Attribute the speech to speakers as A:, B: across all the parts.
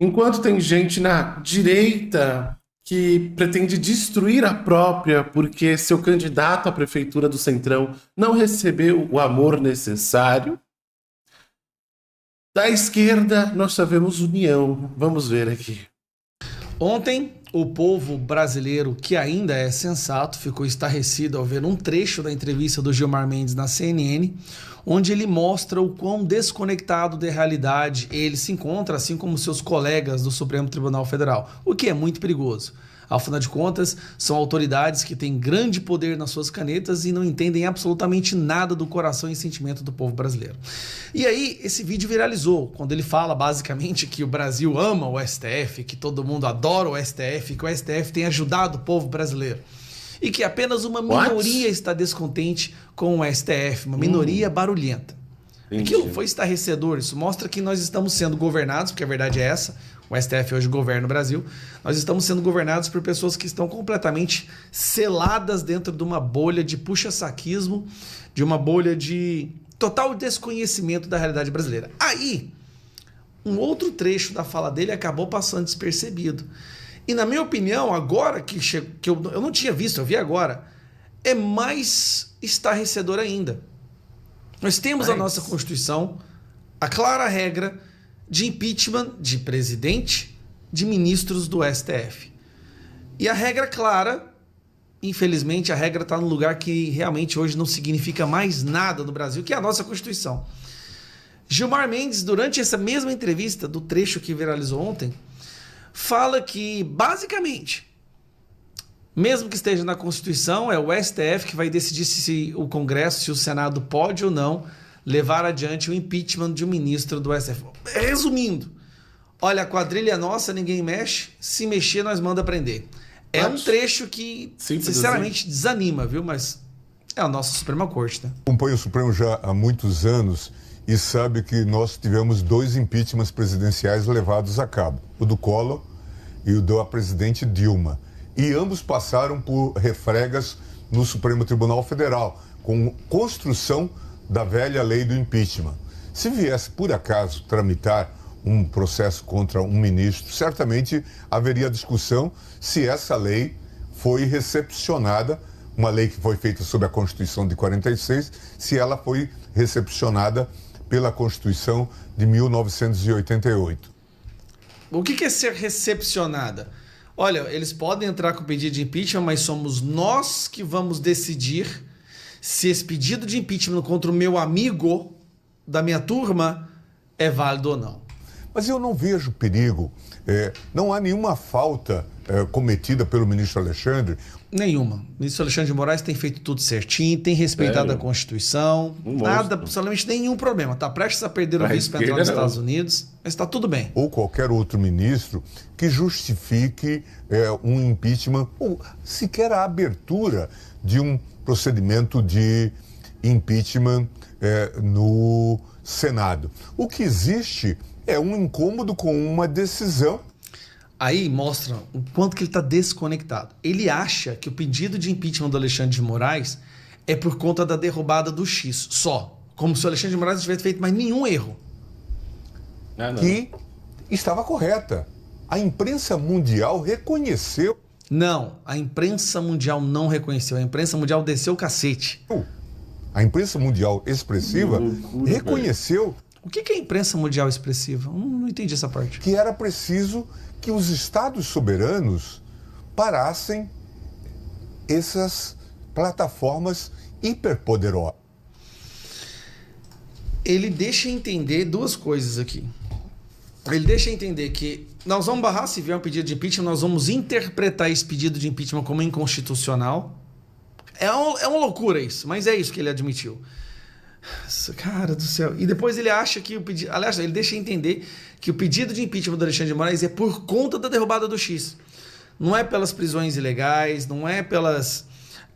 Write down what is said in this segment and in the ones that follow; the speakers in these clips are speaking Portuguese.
A: Enquanto tem gente na direita que pretende destruir a própria porque seu candidato à prefeitura do Centrão não recebeu o amor necessário, da esquerda nós sabemos união. Vamos ver aqui.
B: Ontem, o povo brasileiro, que ainda é sensato, ficou estarrecido ao ver um trecho da entrevista do Gilmar Mendes na CNN, onde ele mostra o quão desconectado da realidade ele se encontra, assim como seus colegas do Supremo Tribunal Federal, o que é muito perigoso. Afinal de contas, são autoridades que têm grande poder nas suas canetas e não entendem absolutamente nada do coração e sentimento do povo brasileiro. E aí, esse vídeo viralizou, quando ele fala basicamente que o Brasil ama o STF, que todo mundo adora o STF, que o STF tem ajudado o povo brasileiro e que apenas uma minoria What? está descontente com o STF, uma minoria hum. barulhenta. Entendi. Aquilo foi estarrecedor. Isso mostra que nós estamos sendo governados, porque a verdade é essa o STF hoje governa o Brasil, nós estamos sendo governados por pessoas que estão completamente seladas dentro de uma bolha de puxa-saquismo, de uma bolha de total desconhecimento da realidade brasileira. Aí, um outro trecho da fala dele acabou passando despercebido. E na minha opinião, agora que, que eu, eu não tinha visto, eu vi agora, é mais estarrecedor ainda. Nós temos Mas... a nossa Constituição, a clara regra de impeachment de presidente, de ministros do STF. E a regra clara, infelizmente, a regra está no lugar que realmente hoje não significa mais nada no Brasil, que é a nossa Constituição. Gilmar Mendes, durante essa mesma entrevista do trecho que viralizou ontem, fala que, basicamente, mesmo que esteja na Constituição, é o STF que vai decidir se o Congresso, se o Senado pode ou não levar adiante o impeachment de um ministro do STF. Resumindo, olha, a quadrilha é nossa, ninguém mexe, se mexer nós manda prender. É um trecho que, sinceramente, assim. desanima, viu? Mas é a nossa Suprema Corte, né?
C: Acompanho o Supremo já há muitos anos e sabe que nós tivemos dois impeachments presidenciais levados a cabo: o do Collor e o da presidente Dilma. E ambos passaram por refregas no Supremo Tribunal Federal, com construção da velha lei do impeachment. Se viesse, por acaso, tramitar um processo contra um ministro, certamente haveria discussão se essa lei foi recepcionada, uma lei que foi feita sob a Constituição de 46, se ela foi recepcionada pela Constituição de 1988. O
B: que é ser recepcionada? Olha, eles podem entrar com pedido de impeachment, mas somos nós que vamos decidir se esse pedido de impeachment contra o meu amigo da minha turma é válido ou não.
C: Mas eu não vejo perigo. É, não há nenhuma falta é, cometida pelo ministro Alexandre.
B: Nenhuma. O ministro Alexandre de Moraes tem feito tudo certinho, tem respeitado Sério? a Constituição. Um nada, absolutamente nenhum problema. Está prestes a perder o vice para entrar nos Estados Unidos, mas está tudo bem.
C: Ou qualquer outro ministro que justifique é, um impeachment, ou sequer a abertura de um procedimento de impeachment é, no Senado. O que existe é um incômodo com uma decisão.
B: Aí mostra o quanto que ele está desconectado. Ele acha que o pedido de impeachment do Alexandre de Moraes é por conta da derrubada do X, só. Como se o Alexandre de Moraes não tivesse feito mais nenhum erro.
C: Não, não. Que estava correta. A imprensa mundial reconheceu
B: não, a imprensa mundial não reconheceu. A imprensa mundial desceu o cacete.
C: A imprensa mundial expressiva reconheceu.
B: O que é a imprensa mundial expressiva? Não, não entendi essa parte.
C: Que era preciso que os estados soberanos parassem essas plataformas hiperpoderosas.
B: Ele deixa entender duas coisas aqui ele deixa entender que nós vamos barrar se vier um pedido de impeachment, nós vamos interpretar esse pedido de impeachment como inconstitucional. É, um, é uma loucura isso, mas é isso que ele admitiu. Cara do céu. E depois ele acha que o pedido. Aliás, ele deixa entender que o pedido de impeachment do Alexandre de Moraes é por conta da derrubada do X. Não é pelas prisões ilegais, não é pelas.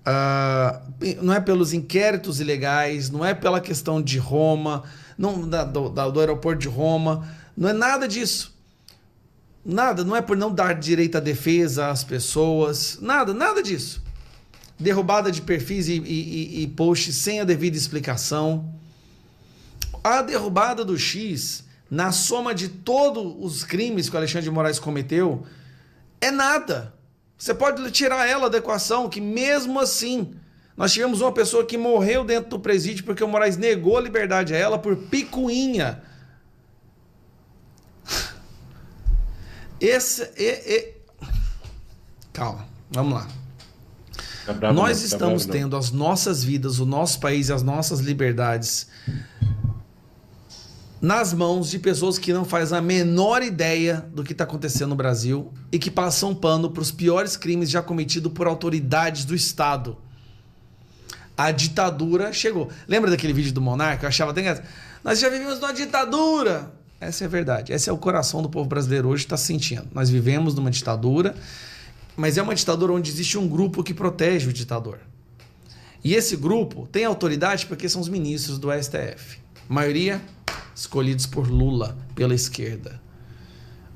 B: Uh, não é pelos inquéritos ilegais, não é pela questão de Roma, não, da, do, da, do aeroporto de Roma não é nada disso. Nada, não é por não dar direito à defesa às pessoas, nada, nada disso. Derrubada de perfis e, e, e posts sem a devida explicação. A derrubada do X na soma de todos os crimes que o Alexandre de Moraes cometeu, é nada. Você pode tirar ela da equação, que mesmo assim, nós tivemos uma pessoa que morreu dentro do presídio porque o Moraes negou a liberdade a ela por picuinha. Esse. Calma, vamos lá.
A: Tá
B: Nós
A: não, tá
B: estamos
A: bravo
B: tendo as nossas vidas, o nosso país e as nossas liberdades nas mãos de pessoas que não fazem a menor ideia do que está acontecendo no Brasil e que passam pano para os piores crimes já cometidos por autoridades do Estado. A ditadura chegou. Lembra daquele vídeo do Monarca? Eu achava até engraçado. Nós já vivemos numa ditadura. Essa é a verdade. Esse é o coração do povo brasileiro hoje está sentindo. Nós vivemos numa ditadura, mas é uma ditadura onde existe um grupo que protege o ditador. E esse grupo tem autoridade porque são os ministros do STF. A maioria escolhidos por Lula, pela esquerda.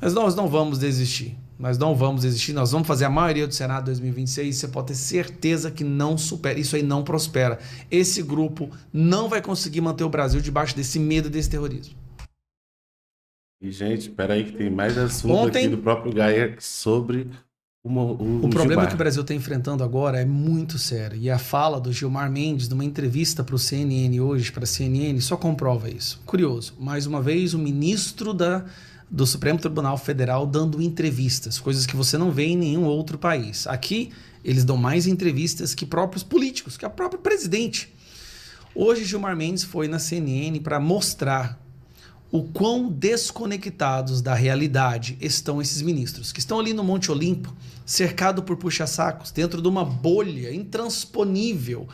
B: Mas nós não vamos desistir. Nós não vamos desistir. Nós vamos fazer a maioria do Senado 2026. Você pode ter certeza que não supera. Isso aí não prospera. Esse grupo não vai conseguir manter o Brasil debaixo desse medo desse terrorismo.
A: E, gente, peraí que tem mais assunto
B: Ontem-
A: aqui do próprio Gaia sobre o, mo- o,
B: O problema
A: Gilmar.
B: que o Brasil está enfrentando agora é muito sério. E a fala do Gilmar Mendes, numa entrevista para o CNN hoje, para a CNN, só comprova isso. Curioso. Mais uma vez, o ministro da, do Supremo Tribunal Federal dando entrevistas, coisas que você não vê em nenhum outro país. Aqui, eles dão mais entrevistas que próprios políticos, que a própria presidente. Hoje, Gilmar Mendes foi na CNN para mostrar o quão desconectados da realidade estão esses ministros, que estão ali no Monte Olimpo, cercado por puxa-sacos, dentro de uma bolha intransponível,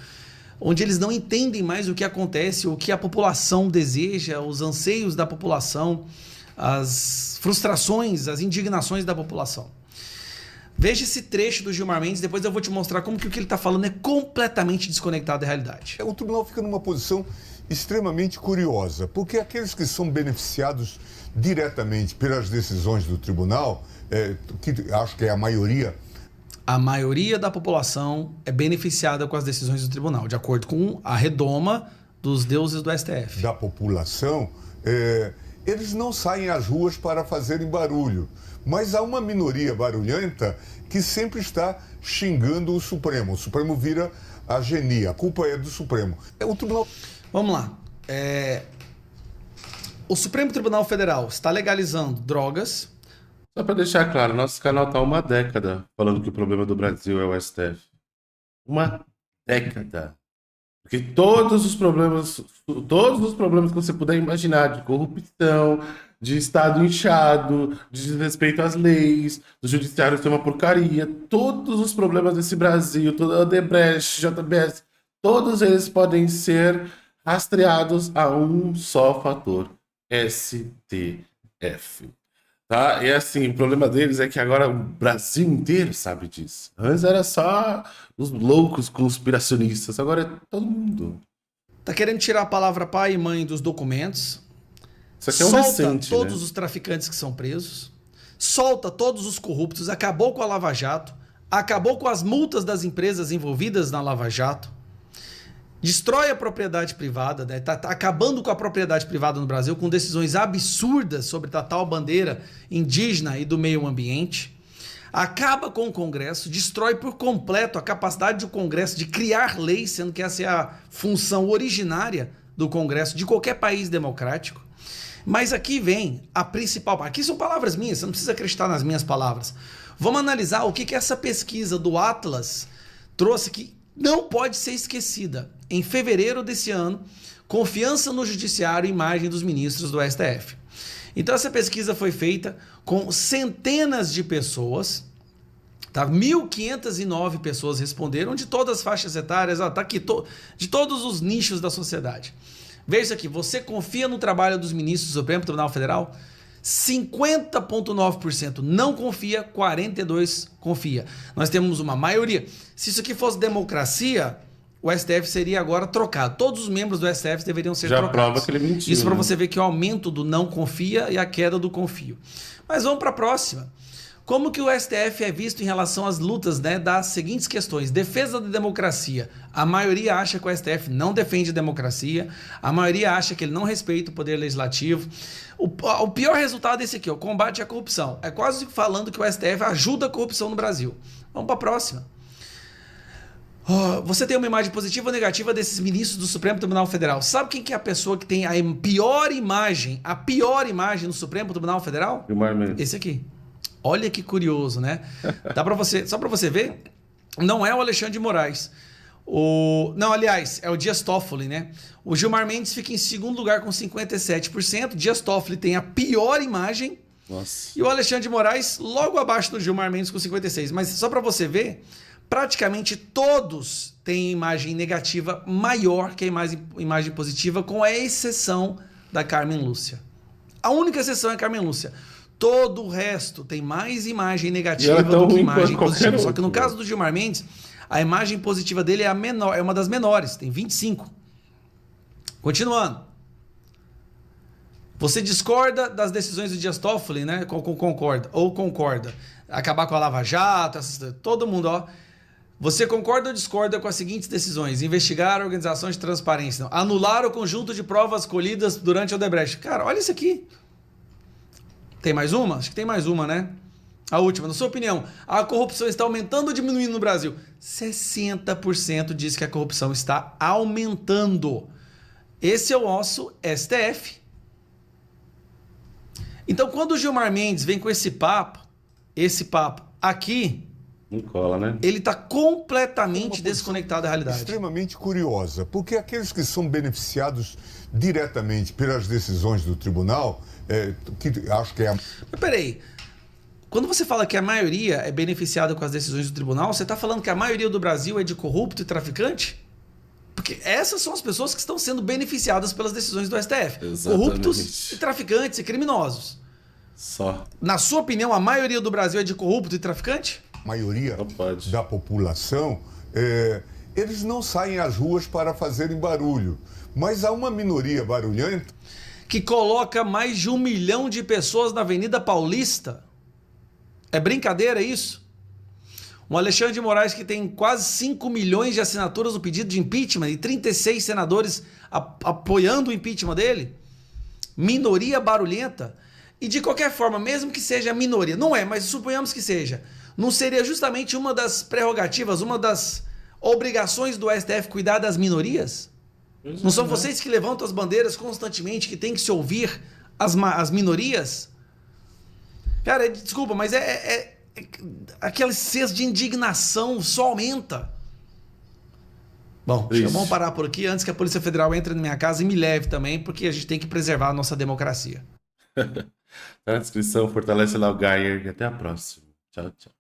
B: onde eles não entendem mais o que acontece, o que a população deseja, os anseios da população, as frustrações, as indignações da população. Veja esse trecho do Gilmar Mendes, depois eu vou te mostrar como que o que ele está falando é completamente desconectado da realidade.
C: O tribunal fica numa posição extremamente curiosa, porque aqueles que são beneficiados diretamente pelas decisões do tribunal, é, que acho que é a maioria,
B: a maioria da população é beneficiada com as decisões do tribunal, de acordo com a redoma dos deuses do STF.
C: da população, é, eles não saem às ruas para fazerem barulho. Mas há uma minoria barulhenta que sempre está xingando o Supremo. O Supremo vira a genia. A culpa é do Supremo. É o tribunal.
B: Vamos lá. É, O Supremo Tribunal Federal está legalizando drogas.
A: Só para deixar claro, nosso canal tá há uma década falando que o problema do Brasil é o STF. Uma década. Porque todos os problemas, todos os problemas que você puder imaginar, de corrupção, de Estado inchado, de desrespeito às leis, do judiciário ser uma porcaria, todos os problemas desse Brasil, toda a Odebrecht, JBS, todos eles podem ser rastreados a um só fator: STF. Tá? E assim, o problema deles é que agora o Brasil inteiro sabe disso. Antes era só os loucos conspiracionistas, agora é todo mundo.
B: Está querendo tirar a palavra pai e mãe dos documentos.
A: Isso aqui é um
B: solta
A: recente,
B: todos
A: né?
B: os traficantes que são presos. Solta todos os corruptos. Acabou com a Lava Jato. Acabou com as multas das empresas envolvidas na Lava Jato. Destrói a propriedade privada, né? tá, tá acabando com a propriedade privada no Brasil com decisões absurdas sobre a tal bandeira indígena e do meio ambiente. Acaba com o Congresso, destrói por completo a capacidade do Congresso de criar leis, sendo que essa é a função originária do Congresso de qualquer país democrático. Mas aqui vem a principal. Aqui são palavras minhas, você não precisa acreditar nas minhas palavras. Vamos analisar o que, que essa pesquisa do Atlas trouxe que não pode ser esquecida. Em fevereiro desse ano, confiança no judiciário e imagem dos ministros do STF. Então, essa pesquisa foi feita com centenas de pessoas. Tá? 1.509 pessoas responderam de todas as faixas etárias, ó, tá aqui, to- de todos os nichos da sociedade. Veja aqui, você confia no trabalho dos ministros do Supremo Tribunal Federal? 50,9% não confia, 42% confia. Nós temos uma maioria. Se isso aqui fosse democracia, o STF seria agora trocado. Todos os membros do STF deveriam ser
A: Já
B: trocados.
A: prova que ele mentiu,
B: Isso para
A: né?
B: você ver que o aumento do não confia e a queda do confio. Mas vamos para a próxima. Como que o STF é visto em relação às lutas né, das seguintes questões? Defesa da democracia. A maioria acha que o STF não defende a democracia, a maioria acha que ele não respeita o poder legislativo. O, o pior resultado é esse aqui, o combate à corrupção. É quase falando que o STF ajuda a corrupção no Brasil. Vamos para a próxima. Oh, você tem uma imagem positiva ou negativa desses ministros do Supremo Tribunal Federal? Sabe quem que é a pessoa que tem a pior imagem, a pior imagem no Supremo Tribunal Federal? Esse aqui. Olha que curioso, né? Dá para você, só para você ver, não é o Alexandre de Moraes. O, não, aliás, é o Dias Toffoli, né? O Gilmar Mendes fica em segundo lugar com 57%. Dias Toffoli tem a pior imagem.
A: Nossa.
B: E o Alexandre de Moraes logo abaixo do Gilmar Mendes com 56. Mas só para você ver, praticamente todos têm imagem negativa maior que a imagem, imagem positiva, com a exceção da Carmen Lúcia. A única exceção é a Carmen Lúcia. Todo o resto tem mais imagem negativa
A: é
B: do que imagem positiva. Só que no caso do Gilmar Mendes, a imagem positiva dele é a menor, é uma das menores, tem 25. Continuando. Você discorda das decisões do Dias Toffoli, né? Concorda ou concorda? Acabar com a Lava Jato, todo mundo, ó. Você concorda ou discorda com as seguintes decisões? Investigar a organização de transparência, não. anular o conjunto de provas colhidas durante o Odebrecht. Cara, olha isso aqui. Tem mais uma? Acho que tem mais uma, né? A última, na sua opinião, a corrupção está aumentando ou diminuindo no Brasil? 60% diz que a corrupção está aumentando. Esse é o nosso STF. Então, quando o Gilmar Mendes vem com esse papo, esse papo aqui,
A: não cola, né?
B: Ele está completamente desconectado da realidade.
C: Extremamente curiosa, porque aqueles que são beneficiados diretamente pelas decisões do tribunal é, que acho que é.
B: Mas peraí. Quando você fala que a maioria é beneficiada com as decisões do tribunal, você está falando que a maioria do Brasil é de corrupto e traficante? Porque essas são as pessoas que estão sendo beneficiadas pelas decisões do STF. Exatamente. Corruptos e traficantes e criminosos.
A: Só.
B: Na sua opinião, a maioria do Brasil é de corrupto e traficante?
C: A maioria da população, é, eles não saem às ruas para fazerem barulho. Mas há uma minoria barulhenta
B: que coloca mais de um milhão de pessoas na Avenida Paulista. É brincadeira isso? Um Alexandre de Moraes que tem quase 5 milhões de assinaturas no pedido de impeachment e 36 senadores apoiando o impeachment dele. Minoria barulhenta. E de qualquer forma, mesmo que seja minoria, não é, mas suponhamos que seja, não seria justamente uma das prerrogativas, uma das obrigações do STF cuidar das minorias? Não são vocês que levantam as bandeiras constantemente, que tem que se ouvir as, as minorias? Cara, desculpa, mas é, é, é, é aquele senso de indignação só aumenta. Bom, vamos parar por aqui antes que a Polícia Federal entre na minha casa e me leve também, porque a gente tem que preservar a nossa democracia.
A: tá na descrição, fortalece lá o Gayer e até a próxima. Tchau, tchau.